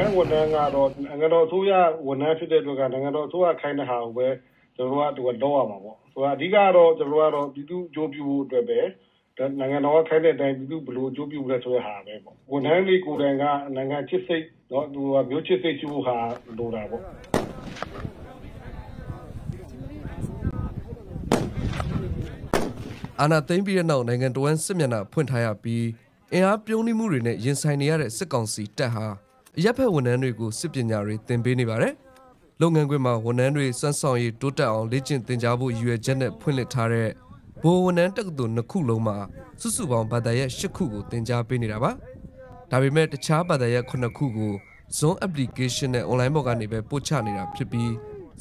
နိုင်ငံဝန်ထမ်းကတော့နိုင်ငံတော်အစိုးရဝန်ထမ်းဖြစ်တဲ့အတွက်ကနိုင်ငံတော်အစိုးရခိုင်းတဲ့ဟာကိုပဲကျွန်တော်တို့ကတော့ရမှာပေါ့ဆိုတော့အဓိကတော့ကျွန်တော်တို့ကတော့ပြည်သူအကျိုးပြုဖို့အတွက်ပဲနိုင်ငံတော်ကခိုင်းတဲ့အတိုင်းပြည်သူဘလို့အကျိုးပြုလဲဆိုတဲ့ဟာပဲပေါ့ဝန်ထမ်းတွေကိုယ်တိုင်ကနိုင်ငံချစ်စိတ်တော့သူကမျိုးချစ်စိတ်ရှိဖို့ဟာလိုတာပေါ့အာဏာသိမ်းပြီးတဲ့နောက်နိုင်ငံတော်ဝန်စစ်မျက်နှာဖွင့်ထားရပြီးအင်အားပြုံးနှိမှုတွေနဲ့ရင်ဆိုင်နေရတဲ့စစ်ကောင်စီတပ်ဟာ ရက်ဖက်ဝန်ထမ်းတွေကိုစစ်ပညာတွေသင်ပေးနေပါတယ်။လုပ်ငန်းခွင်မှာဝန်ထမ်းတွေစွမ်းဆောင်ရည်တိုးတက်အောင်လေ့ကျင့်သင်ကြားဖို့ရည်ရွယ်ချက်နဲ့ဖွင့်လှစ်ထားတဲ့ဘိုးဝန်ထမ်းတက္ကသိုလ်နှစ်ခုလုံးမှာစုစုပေါင်းဘာသာရပ်၈ခုကိုသင်ကြားပေးနေတာပါ။ဒါပေမဲ့တခြားဘာသာရပ်9ခုကို Zone application နဲ့ online ပေါ်ကနေပဲပို့ချနေတာဖြစ်ပြီး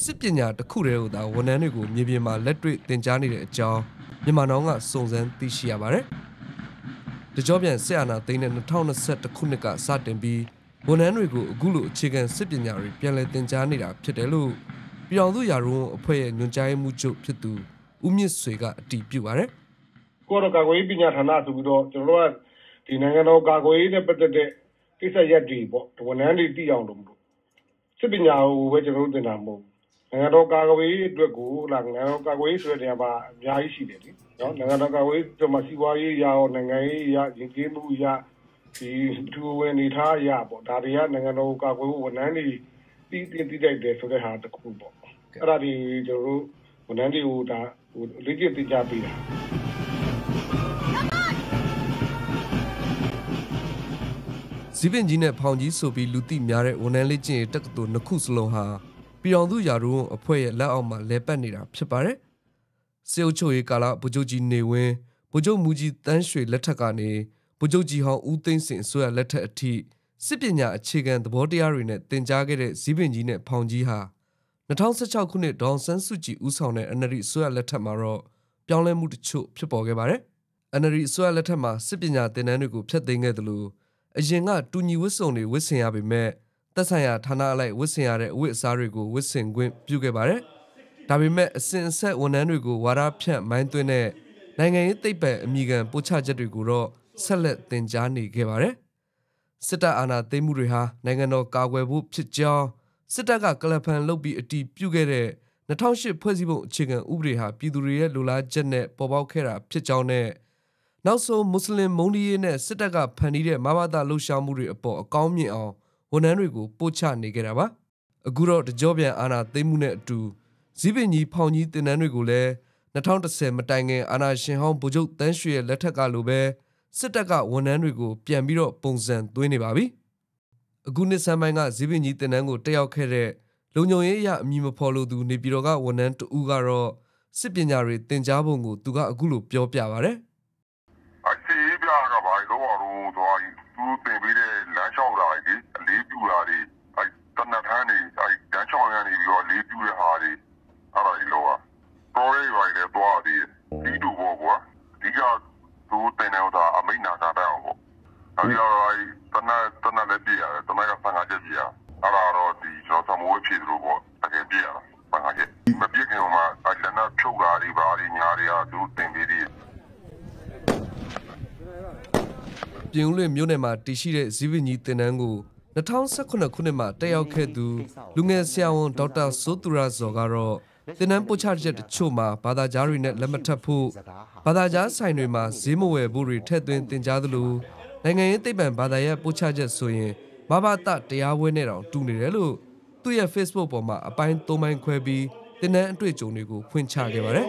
စစ်ပညာတစ်ခုတည်းကိုသာဝန်ထမ်းတွေကိုမြေပြင်မှာလက်တွေ့သင်ကြားနေတဲ့အကြောင်းမြန်မာနောင်ကစုံစမ်းသိရှိရပါတယ်။တကြောပြန်ဆက်အာဏာသိမ်းတဲ့2021ခုနှစ်ကစတင်ပြီး ဝန်ထမ်းတွေကိုအခုလိုအခြေခံစစ်ပညာတွေပြန်လည်သင်ကြားနေတာဖြစ်တယ်လို့ပြည်အောင်စုရာရုံးအဖွဲ့ရဲ့ညွှန်ကြားရေးမှူးချုပ်ဖြစ်သူဦးမြင့်ဆွေကအတည်ပြုပါတယ်။ကိုတော့ကာကွယ်ရေးပညာဌာနဆိုပြီးတော့ကျွန်တော်တို့ကဒီနိုင်ငံတော်ကာကွယ်ရေးနဲ့ပတ်သက်တဲ့ကိစ္စရပ်တွေပေါ့ဝန်ထမ်းတွေသိအောင်လို့မလို့စစ်ပညာကိုပဲကျွန်တော်တို့သင်တာမဟုတ်နိုင်ငံတော်ကာကွယ်ရေးအတွက်ကိုလာနိုင်ငံတော်ကာကွယ်ရေးဆိုတဲ့နေရာမှာအများကြီးရှိတယ်လေနော်နိုင်ငံတော်ကာကွယ်ရေးဆိုမှစီးပွားရေးရာရောနိုင်ငံရေးရာရင်းကြီးမှုရာ ဒီသူဝင်နေထားရပေါ့ဒါတွေကနိုင်ငံတော်ကာကွယ်ရေးဝန်ထမ်းတွေတီးတီးတီးတိုက်တယ်ဆိုတဲ့ဟာတခုပေါ့အဲ့ဒါဒီကျွန်တော်တို့ဝန်ထမ်းတွေကိုဒါဟိုလေ့ကျင့်သင်ကြားပေးတာဇီးပင်ကြီးနဲ့ဖောင်ကြီးဆိုပြီးလူသိများတဲ့ဝန်ထမ်းလေ့ကျင့်ရေးတက္ကသိုလ်နှစ်ခုစလုံးဟာပြည်တော်သူရာထူးအဖွဲ့ရဲ့လက်အောက်မှာလဲပတ်နေတာဖြစ်ပါတယ်။စေအုပ်ချုပ်ရေးကာလဗိုလ်ချုပ်ကြီးနေဝင်းဗိုလ်ချုပ်မူကြီးတန်းရွှေလက်ထက်ကနေ ဗိုလ်ချုပ်ကြီးဟောင်းဦးသိန်းစင်ဆွဲလက်ထက်အထိစစ်ပညာအခြေခံသဘောတရားတွေနဲ့တင်ကြားခဲ့တဲ့ဇီးပင်ကြီးနဲ့ဖောင်ကြီးဟာ2016ခုနှစ်ဒေါန်ဆန်းစုကြည်ဦးဆောင်တဲ့ NLD ဆွဲလက်ထက်မှာတော့ပြောင်းလဲမှုတချို့ဖြစ်ပေါ်ခဲ့ပါတယ်။ NLD ဆွဲလက်ထက်မှာစစ်ပညာသင်တန်းတွေကိုဖျက်သိမ်းခဲ့သလိုအရင်ကတူညီဝတ်စုံတွေဝတ်ဆင်ရပေမဲ့သက်ဆိုင်ရာဌာနအလိုက်ဝတ်ဆင်ရတဲ့အဝတ်အစားတွေကိုဝတ်ဆင်ခွင့်ပြုခဲ့ပါတယ်။ဒါပေမဲ့အစဉ်အဆက်ဝန်ထမ်းတွေကိုဝါဒဖြန့်မိုင်းသွင်းတဲ့နိုင်ငံရေးသိပ္ပံအမိခံပို့ချချက်တွေကိုတော့ ဆက်လက်တင် जा နေခဲ့ပါတယ်။စစ်တပ်အာဏာသိမ်းမှုတွေဟာနိုင်ငံတော်ကာကွယ်ဖို့ဖြစ်ကြောင်းစစ်တပ်ကကလပ်ဖန်လုပ်ပြီးအတီးပြုတ်ခဲ့တဲ့2008ဖွဲ့စည်းပုံအခြေခံဥပဒေဟာပြည်သူတွေရဲ့လူလားချက်နဲ့ပေါ်ပေါက်ခဲ့တာဖြစ်ကြောင်းနဲ့နောက်ဆုံးမွတ်စလင်မုန်းဒီရေးနဲ့စစ်တပ်ကဖန်တီးတဲ့မဘာသာလှုပ်ရှားမှုတွေအပေါ်အကောင်းမြင်အောင်ဝန်ထမ်းတွေကိုပို့ချနေကြတာပါအခုတော့တကြောပြန်အာဏာသိမ်းမှုနဲ့အတူဇီးပင်ကြီးဖောင်ကြီးတင်နန်းတွေကိုလည်း2010မတိုင်ခင်အာဏာရှင်ဟောင်းဗိုလ်ချုပ်တန်းရွှေရဲ့လက်ထက်ကလိုပဲ စစ်တပ်ကဝန်ထမ်းတွေကိုပြန်ပြီးတော့ပုံစံသွင်းနေပါပြီအခုနှစ်ဆန်းပိုင်းကဇီးပင်ကြီးတင်နန်းကိုတက်ရောက်ခဲ့တဲ့လုံခြုံရေးအရအမည်မဖော်လို့သူနေပြည်တော်ကဝန်ထမ်းတဦးကတော့စစ်ပညာတွေတင် जा ပုံကိုသူကအခုလိုပြောပြပါဗျ။အစီအပြကဘာလို့တော့တော့သူတင်ပြီးတဲ့လမ်းလျှောက်တာလေအလေးပြူတာတွေအဲတနတ်ထန်းတွေအဲလမ်းလျှောက်ရနေပြီးတော့လေးပြူတဲ့ဟာတွေအဲ့ဒါကြီးလောကတော်ရေးပါလေတော့ဒီဒီတူဘောကွာဒီကသူတင်နေတာ အမိန်နာတာတော့ပေါ့အဲဒီတော့တနတ်တနတ်လည်းပြရတယ်တနတ်ကဆန်ကားချက်ပြရအဲ့ဒါတော့ဒီကျွန်တော်သမဝေးဖြစ်လို့ပေါ့တကယ်ပြရတာဆန်ကားချက်မပြခင်မှာအလနာဖြုတ်တာတွေပါတွေညာတွေကသူတင်ပြီးဒီပြင်ဦးလွင်မြို့နယ်မှာတည်ရှိတဲ့ဇီးပင်ကြီးတင်နန်းကို2018ခုနှစ်မှာတက်ရောက်ခဲ့သူလူငယ်ဆရာဝန်ဒေါက်တာစိုးသူရဇော်ကတော့ တင်နန်းပို့ချချက်တချို့မှာဘာသာကြားတွေနဲ့လက်မထပ်ဖို့ဘာသာကြားဆိုင်တွေမှာဈေးမဝယ်ဖို့တွေထည့်သွင်းတင်ကြားသလိုနိုင်ငံရေးသိပ္ပံဘာသာရပ်ပို့ချချက်ဆိုရင်မဘာတတရားဝဲနဲ့တောင်တူနေတယ်လို့သူ့ရဲ့ Facebook ပေါ်မှာအပိုင်း၃ပိုင်းခွဲပြီးတင်နန်းအတွေ့အကြုံတွေကိုဖွင့်ချခဲ့ပါတယ်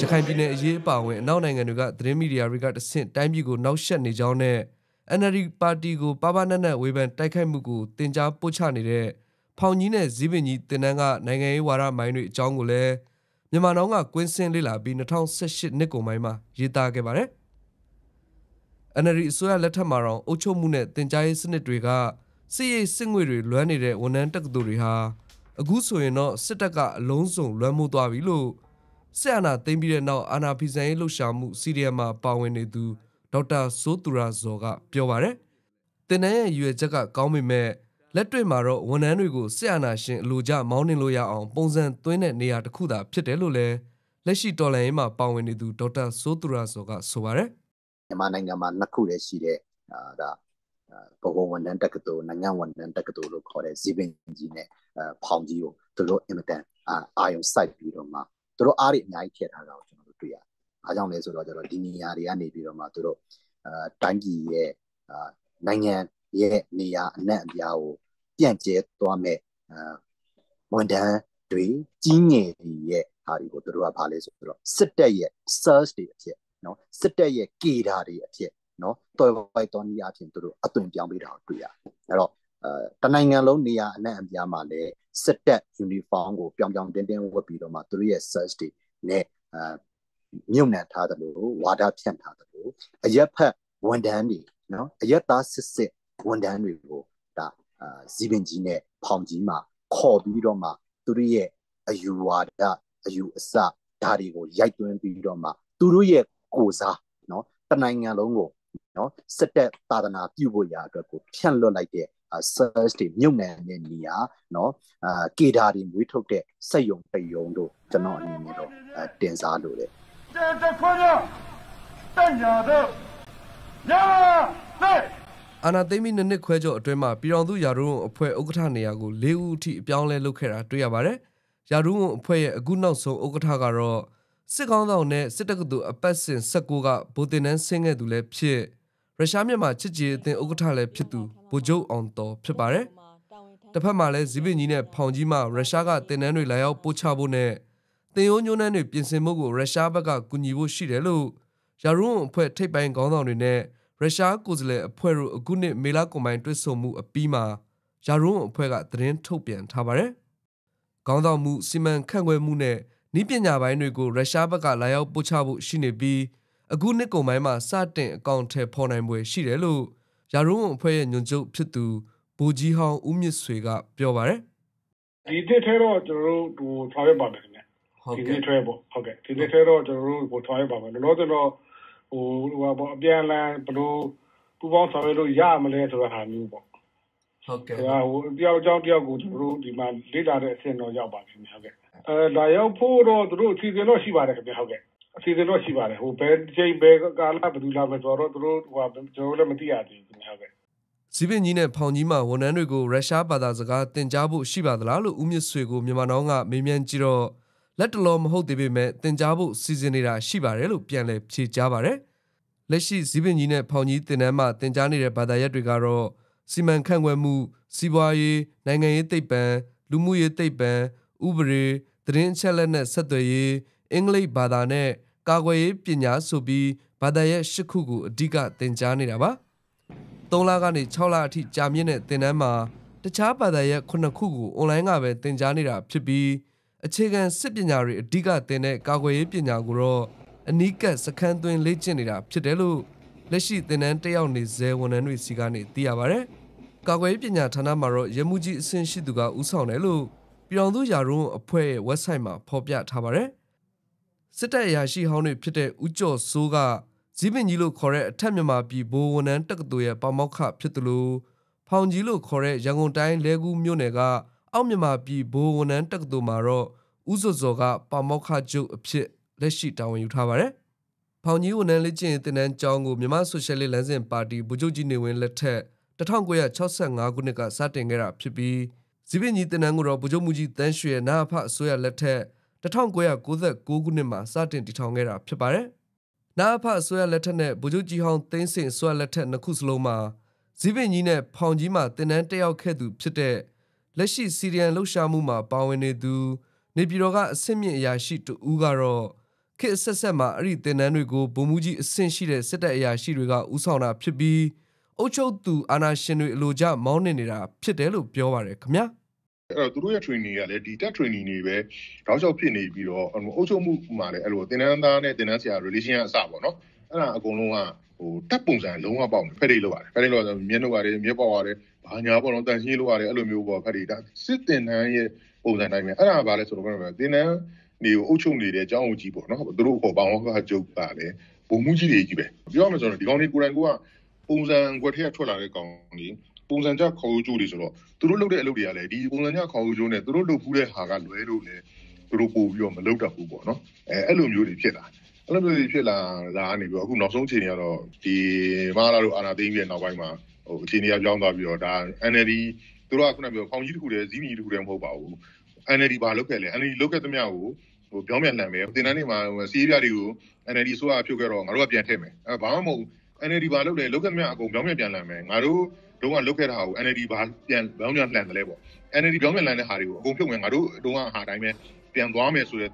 ရခိုင်ပြည်နယ်အရေးအပါအဝင်အနောက်နိုင်ငံတွေကသတင်းမီဒီယာတွေကတဆင့်တိုင်းပြည်ကိုနောက်ဆက်နေကြောင်းနဲ့ NLD ပါတီကိုပါပါနက်နက်ဝေဖန်တိုက်ခိုက်မှုကိုတင် जा ပို့ချနေတဲ့ ဖောင်ကြီးနဲ့ဇီးပင်ကြီးတင်နန်းကနိုင်ငံရေးဝါဒမိုင်းတွေအကြောင်းကိုလည်းမြန်မာနောင်ကကွင်းစင်းလေ့လာပြီး2018နှစ်ကုန်ပိုင်းမှာရေးသားခဲ့ပါတယ်။ NLD အစိုးရလက်ထက်မှာတော့အုပ်ချုပ်မှုနဲ့တင် जा ရေးစနစ်တွေကစစ်ရေးစစ်ငွေတွေလွှမ်းနေတဲ့ဝန်ထမ်းတက္ကသိုလ်တွေဟာအခုဆိုရင်တော့စစ်တပ်ကအလုံးစုံလွှမ်းမိုးသွားပြီလို့ဆက်အာဏာသိမ်းပြီးတဲ့နောက်အာဏာဖီဆန်ရေးလှုပ်ရှားမှုစီရီယမ်မှာပါဝင်နေသူဒေါက်တာစိုးသူရဇော်ကပြောပါတယ်။တင်နန်းရဲ့ရွယ်ချက်ကကောင်းပေမဲ့ လက်တွေ့မှာတော့ဝန်ထမ်းတွေကိုစစ်အာဏာရှင်အလိုကျမောင်းနှင်လို့ရအောင်ပုံစံသွင်းတဲ့နေရာတစ်ခုသာဖြစ်တယ်လို့လည်းလက်ရှိတော်လှန်ရေးမှာပါဝင်နေသူဒေါက်တာစိုးသူရဇော်ကဆိုပါတယ်။မြန်မာနိုင်ငံမှာနှစ်ခုလည်းရှိတဲ့အာဒါဘဝဝန်ထမ်းတက္ကသိုလ်နိုင်ငံဝန်ထမ်းတက္ကသိုလ်လို့ခေါ်တဲ့ဇီပင်ကြီးနဲ့အဲဖောင်ကြီးကိုသူတို့အင်မတန်အာယုံစိုက်ပြီးတော့မှသူတို့အားတွေအများကြီးထည့်ထားတာကိုကျွန်တော်တို့တွေ့ရတယ်။အားကြောင့်လဲဆိုတော့ကျတော့ဒီနေရာတွေကနေပြီးတော့မှသူတို့အဲတိုင်းပြည်ရဲ့နိုင်ငံရဲ့နေရာအနှံ့အပြားကို ပြန့်ကျဲသွားမဲ့အဲဝန်ထမ်းတွေကြီးငယ်တွေရဲ့ဟာတွေကိုသူတို့ကဘာလဲဆိုတော့စစ်တပ်ရဲ့ SARS တွေအဖြစ်နော်စစ်တပ်ရဲ့ KEDA တွေအဖြစ်နော်တော်ဝိုက်တော်နီးအဖြစ်သူတို့အသွင်ပြောင်းပေးတာကိုတွေ့ရတယ်အဲ့တော့အဲတနိုင်ငံလုံးနေရာအနှံ့အပြားမှာလည်းစစ်တပ် uniform ကိုပြောင်းပြောင်းတင်းတင်းဝတ်ပြီးတော့မှသူတို့ရဲ့ SARS တွေနဲ့အဲမြုပ်နှံထားတယ်လို့ဝါဒဖြန့်ထားတယ်လို့အရက်ဖက်ဝန်ထမ်းတွေနော်အရက်သားစစ်စစ်ဝန်ထမ်းတွေကိုဒါအာ ဇီပင်ကြီးနဲ့ဖောင်ကြီးမှာခေါ်ပြီးတော့မှသူတို့ရဲ့အယူဝါဒအယူအဆဓာတ်တွေကိုရိုက်သွင်းပြီးတော့မှသူတို့ရဲ့ကိုစားနော်တနိုင်ငံလုံးကိုနော်စက်တက်သာသနာပြုဖို့ရာအတွက်ကိုဖြန့်လွှတ်လိုက်တဲ့ search တွေမြုပ်နှံတဲ့နေရာเนาะအာ data တွေမွေးထုတ်တဲ့စက်ယုံပယုံတို့ကျွန်တော်အနေနဲ့တော့တင်စားလို့တယ်တက်ခွန်းတက်ညာတို့ညာတဲ့ အာနာသိမ့်မီနှစ်နှစ်ခွဲကျော်အတွင်းမှာပြည်တော်သူယာရုံအဖွဲ့ဥက္ကဋ္ဌနေရာကို၄ဦးအထိအပြောင်းလဲလုပ်ခဲ့တာတွေ့ရပါတယ်။ယာရုံအဖွဲ့ရဲ့အခုနောက်ဆုံးဥက္ကဋ္ဌကတော့စစ်ကောင်းဆောင်နဲ့စစ်တပ်ကသူအပတ်စဉ်16ကဗိုလ်တင်နန်းဆင်းခဲ့သူလည်းဖြစ်ရုရှားမြန်မာချစ်ကြည်အသင်းဥက္ကဋ္ဌလည်းဖြစ်သူဗိုလ်ချုပ်အောင်တော်ဖြစ်ပါတယ်။တစ်ဖက်မှာလည်းဇီးပင်ကြီးနဲ့ဖောင်ကြီးမှရုရှားကတင်နန်းတွေလာရောက်ပို့ချဖို့နဲ့တင်ယိုးညိုးနှန်းတွေပြင်ဆင်မှုကိုရုရှားဘက်ကကူညီဖို့ရှိတယ်လို့ယာရုံအဖွဲ့ထိပ်ပိုင်းခေါင်းဆောင်တွေနဲ့ ရုရှားကိုယ်စားလှယ်အဖွဲ့တို့အခုနှစ်မေလကုန်ပိုင်းတွေ့ဆုံမှုအပြီးမှာယာရုံအဖွဲ့ကသတင်းထုတ်ပြန်ထားပါတယ်။ခေါင်းဆောင်မှုစီမံခန့်ခွဲမှုနဲ့ဤပညာပိုင်းတွေကိုရုရှားဘက်ကလာရောက်ပို့ချဖို့ရှိနေပြီးအခုနှစ်ကုန်ပိုင်းမှာစတင်အကောင့်ထဲပေါ်နိုင်ပွဲရှိတယ်လို့ယာရုံးအဖွဲ့ရဲ့ညွှန်ချုပ်ဖြစ်သူဘူကြီးဟောင်းဦးမြင့်ဆွေကပြောပါတယ်ဒီတစ်ထဲတော့ကျွန်တော်တို့ဟိုထားရပါမယ်ခင်ဗျဒီတစ်ထဲပေါ့ဟုတ်ကဲ့ဒီတစ်ထဲတော့ကျွန်တော်တို့ဟိုထားရပါမယ်လောလောဆယ်တော့ ဟိုဟိုပေါ့အပြန်လန်ဘလို့ပူပေါင်းဆောင်ရွက်လို့ရမလဲဆိုတာဟာမျိုးပေါ့ဟုတ်ကဲ့ဟိုတယောက်ကြောင်းတယောက်ကိုကျွန်တော်တို့ဒီမှာလေ့လာတဲ့အဆင့်တော့ရောက်ပါပြီဟုတ်ကဲ့အဲလာရောက်ဖို့တော့သူတို့အစီအစဉ်တော့ရှိပါတယ်ခင်ဗျဟုတ်ကဲ့အစီအစဉ်တော့ရှိပါတယ်ဟိုဘယ်ချိန်ဘယ်ကာလဘယ်သူလာမယ်ဆိုတော့သူတို့ဟိုကျွန်တော်လည်းမသိရသေးဘူးခင်ဗျဟုတ်ကဲ့စီပင်ကြီးနဲ့ဖောင်ကြီးမှဝန်ထမ်းတွေကိုရုရှားဘာသာစကားသင်ကြားဖို့ရှိပါသလားလို့ဦးမြင့်ဆွေကိုမြန်မာနောင်းကမေးမြန်းကြည့်တော့ လက်တလောမဟုတ်သေးပေမဲ့သင်ကြားဖို့စီစဉ်နေတာရှိပါတယ်လို့ပြန်လည်ဖြေကြားပါတယ်လက်ရှိဇီးပင်ကြီးနဲ့ဖောင်ကြီးတင်တန်းမှသင်ကြားနေတဲ့ဘာသာရပ်တွေကတော့စီမံခန့်ခွဲမှုစီးပွားရေးနိုင်ငံရေးသိပ္ပံလူမှုရေးသိပ္ပံဥပဒေသတင်းအချက်အလက်နဲ့ဆက်သွယ်ရေးအင်္ဂလိပ်ဘာသာနဲ့ကာကွယ်ရေးပညာဆိုပြီးဘာသာရပ်၈ခုကိုအဓိကသင်ကြားနေတာပါ၃လကနေ6လအထိကြာမြင့်တဲ့သင်တန်းမှာတခြားဘာသာရပ်9ခုကိုအွန်လိုင်းကပဲသင်ကြားနေတာဖြစ်ပြီး အခြေခံစစ်ပညာတွေအဓိကသင်တဲ့ကာကွယ်ရေးပညာကိုတော့အနီးကပ်စခန်းသွင်းလေ့ကျင့်နေတာဖြစ်တယ်လို့လက်ရှိသင်တန်းတက်ရောက်နေဇဲဝန်ထမ်းတွေစီကနေသိရပါဗျ။ကာကွယ်ရေးပညာဌာနမှာတော့ရမှုကြီးအဆင့်ရှိသူကဦးဆောင်တယ်လို့ပြည်တော်သူယာရုံးအဖွဲ့ရဲ့ website မှာဖော်ပြထားပါတယ်။စစ်တပ်အရာရှိဟောင်းတွေဖြစ်တဲ့ဦးကျော်စိုးကဇီးပင်ကြီးလို့ခေါ်တဲ့အထက်မြန်မာပြည်ဘိုးဝန်ထမ်းတက္ကသိုလ်ရဲ့ပေါမောက္ခဖြစ်တယ်လို့ဖောင်ကြီးလို့ခေါ်တဲ့ရန်ကုန်တိုင်းလဲကူးမြို့နယ်က အောက်မြန်မာပြည်ဘိုးဝန်ထမ်းတက္ကသိုလ်မှာတော့ဦးစောစောကပေါမောက္ခချုပ်အဖြစ်လက်ရှိတာဝန်ယူထားပါတယ်။ဖောင်ကြီးဝန်ထမ်းလက်ကျင့်တင်နန်းကျောင်းကိုမြန်မာဆိုရှယ်လစ်လမ်းစဉ်ပါတီဗိုလ်ချုပ်ကြီးနေဝင်းလက်ထက်1965ခုနှစ်ကစတင်ခဲ့တာဖြစ်ပြီးဇီပင်ကြီးတင်နန်းကိုတော့ဗိုလ်ချုပ်မူကြီးတန်းရွှေရဲ့နာအဖအစိုးရလက်ထက်1996ခုနှစ်မှာစတင်တည်ထောင်ခဲ့တာဖြစ်ပါတယ်။နာအဖအစိုးရလက်ထက်နဲ့ဗိုလ်ချုပ်ကြီးဟောင်းသိန်းစင်အစိုးရလက်ထက်နှစ်ခုစလုံးမှာဇီပင်ကြီးနဲ့ဖောင်ကြီးမှာတင်နန်းတက်ရောက်ခဲ့သူဖြစ်တဲ့ လက်ရှိစီရီယန်လှုပ်ရှားမှုမှာပါဝင်နေသူနေပြည်တော်ကအဆင့်မြင့်အရာရှိတူဦးကတော့ခေတ်ဆက်ဆက်မှာအဲ့ဒီတင်နန်းတွေကိုဗိုလ်မှူးကြီးအဆင့်ရှိတဲ့စစ်တပ်အရာရှိတွေကဥဆောင်တာဖြစ်ပြီးအုပ်ချုပ်သူအာဏာရှင်တွေအလိုကျမောင်းနေနေတာဖြစ်တယ်လို့ပြောပါတယ်ခင်ဗျာအဲ့တော့သူတို့ရဲ့ training ကလည်းဒီ tech training တွေပဲတောက်လျှောက်ဖြစ်နေပြီးတော့အုပ်ချုပ်မှုမှာလည်းအဲ့လိုတင်နန်းသားနဲ့တင်နန်းဆရာ relation အစပေါ့နော်အဲ့ဒါအကုန်လုံးက ဟိုတက်ပုံစံလုံးဝပေါက်နေဖက်တွေလောက်ရတယ်ဖက်တွေလောက်မျက်နှာရတယ်မျက်ပေါက်ရတယ်ဘာညာပေါ့နော်တန်ရှင်းလောက်ရတယ်အဲ့လိုမျိုးပေါ့ဖက်တွေဒါစစ်တင်တန်းရဲ့ပုံစံတိုင်းပဲအဲ့ဒါကဘာလဲဆိုတော့တင်နန်းနေကိုအုပ်ချုပ်နေတဲ့အကြောင်းအကြီးပေါ့နော်သူတို့ဟောဘောင်ဟောကျုပ်ကလည်းဘုံမှုကြီးတွေကြီးပဲပြောရမယ်ဆိုတော့ဒီကောင်တွေကိုယ်တိုင်ကပုံစံကွက်ထက်ထွက်လာတဲ့ကောင်တွေပုံစံကြခေါ်ကြိုးတွေဆိုတော့သူတို့လုပ်တဲ့အလုပ်တွေကလည်းဒီပုံစံကြခေါ်ကြိုးနဲ့သူတို့လုပ်ဖူးတဲ့ဟာကလွဲလို့လည်းသူတို့ပို့ပြီးတော့မလုပ်တတ်ဘူးပေါ့နော်အဲအဲ့လိုမျိုးတွေဖြစ်လာ အဲ့လိုမျိုးတွေဖြစ်လာတာကနေပြီးတော့အခုနောက်ဆုံးချိန်တွေကတော့ဒီမဟာလာတို့အာနာသိန်းရဲ့နောက်ပိုင်းမှာဟိုအခြေအနေကကြောင်းသွားပြီးတော့ဒါ NLD သူတို့ကခုနပြောဖောင်ကြီးတစ်ခုတည်းဇီးမီတစ်ခုတည်းမဟုတ်ပါဘူး NLD ဘာလုပ်ခဲ့လဲ NLD လုပ်ခဲ့သမျှကိုဟိုပြောင်းပြန်လှန်မယ်တင်တန်းနေမှာစီးရီးပြတွေကို NLD ဆိုအဖြုတ်ခဲ့တော့ငါတို့ကပြန်ထည့်မယ်အဲဘာမှမဟုတ် NLD ဘာလုပ်လဲလုပ်ခဲ့သမျှအကုန်ပြောင်းပြန်ပြန်လှန်မယ်ငါတို့တုန်းကလုပ်ခဲ့တာကို NLD ဘာပြန်ပြောင်းပြန်လှန်တယ်လဲပေါ့ NLD ပြောင်းပြန်လှန်တဲ့ဟာတွေကိုအကုန်ဖြုတ်မယ်ငါတို့တုန်းကဟာတိုင်းပဲပြန်သွားမယ်ဆိုတဲ့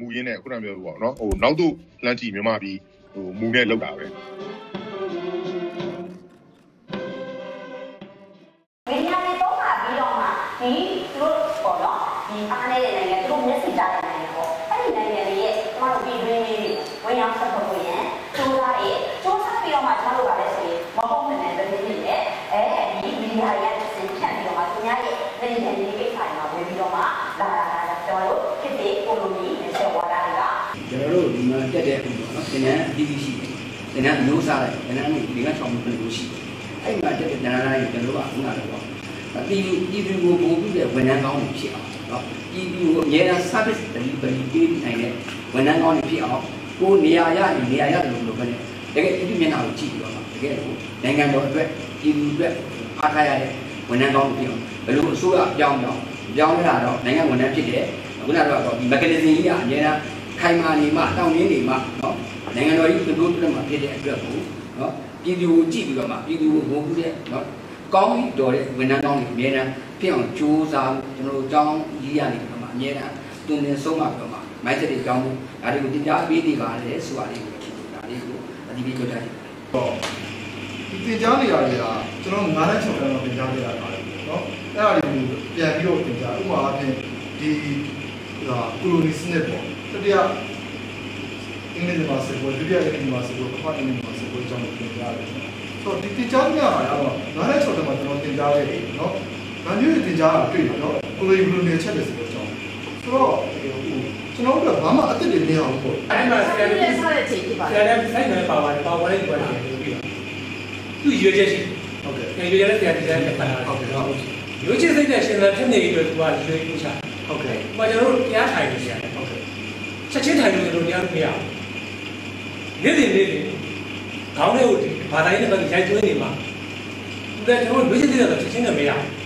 မူရင်းနဲ့ခုနပြောပေါ့နော်ဟိုနောက်တော့လန်ချီမြန်မာပြည်ဟိုမူနဲ့လောက်တာပဲ သင်္ကန်းအတီးတီးရှိတယ်သင်္ကန်းအမျိုးစားလိုက်သင်္ကန်းမျိုးဒီက6မျိုးလို့ရှိတယ်အဲ့မှာတက်တဲ့သင်္ကန်းတိုင်းကျွန်တော်တို့ကခုနကတော့အတီးတီးကိုပုံပြီးတဲ့ဝန်ထမ်းကောင်းတွေဖြစ်အောင်နော်ဒီဒီကိုအများအား service delivery ပေးနိုင်တဲ့ဝန်ထမ်းကောင်းတွေဖြစ်အောင်ကိုနေရာရရင်နေရာရတယ်လို့ပြောတယ်တကယ်ဒီမျက်နှာကိုကြည့်ပြီးတော့တကယ်ကိုနိုင်ငံတော်အတွက်ပြည်သူအတွက်အားထားရတဲ့ဝန်ထမ်းကောင်းတွေဖြစ်အောင်ဘယ်လိုအစိုးရပြောင်းပြောင်းပြောင်းလာတော့နိုင်ငံဝန်ထမ်းဖြစ်တဲ့ခုနကတော့ဒီ mechanism ကြီးကအများအား ခိုင်မာနေမှတောင်းရင်းနေမှနော်နိုင်ငံတော်ကြီးပြတိုးတက်မှဖြစ်တဲ့အတွက်ကိုနော်ပြည်သူကိုကြည့်ပြီးတော့မှပြည်သူကိုဘုံကူတဲ့နော်ကောင်းပြီးတော်တဲ့ဝန်ထမ်းကောင်းတွေအများအားဖြစ်အောင်ကြိုးစားကျွန်တော်တို့အကြောင်းကြီးရနေပြီးတော့မှအများအားတွင်တင်ဆုံးမှပြီးတော့မှမိုက်ချက်တွေကြောင်းဒါတွေကိုတင်ပြပေးနေပါတယ်ဆိုတာလေးကိုဒါလေးကိုအတိအကျကြားကြည့်ဟုတ်ဒီတင်ကြားနေရာတွေကကျွန်တော်ငါးလက်ချုပ်တန်းတော့တင်ကြားခဲ့တာပါလေနော်အဲ့ဒါတွေကိုပြန်ပြီးတော့တင်ကြားဥပမာအားဖြင့်ဒီဟာကိုလိုနီစနစ်ပေါ့ ဒုတိယအင်္ဂလိပ်မှာစပွဲဒုတိယအင်္ဂလိပ်မှာစပွဲပထမအင်္ဂလိပ်မှာစပွဲအကြောင်းကိုသင်ကြားရတယ်ဆိုတော့ဒီသင်ကြားများကတော့နားလဲချက်တမှာကျွန်တော်သင်ကြားခဲ့တယ်နော်။နာမျိုးသင်ကြားတာတွေ့တယ်နော်။ကိုလိုဘလူးနယ်ချက်တယ်ဆိုတော့ဆိုတော့ကျွန်တော်တို့ကဘာမှအသက်တွေမရဘူးပေါ့။အဲ့မှာဆရာတို့ဆရာတို့ဆိုင်နယ်ပါဝါပါဝါလေးပြောတယ်သူရွေးချက်ရှိဟုတ်ကဲ့။ရွေးချက်လည်းဆရာဒီဇိုင်းနဲ့ပတ်တာဟုတ်ကဲ့။ရွေးချက်စိတ်နဲ့ရှင်သာဖြစ်နေပြီးတော့သူကရွေးချက်ဟုတ်ကဲ့။ဟိုကျွန်တော်တို့တရားထိုင်နေရတယ် ချက်ချင်းထိုင်လို့တို့တရားမရဘူးနေ့စဉ်နေ့စဉ်ခေါင်းထဲကိုဘာသာရေးနဲ့ပတ်သက်ရိုက်သွင်းနေမှာသူကကျွန်တော်တို့ရွေးချက်စိတ်တော့ချက်ချင်းနဲ့မရဘူး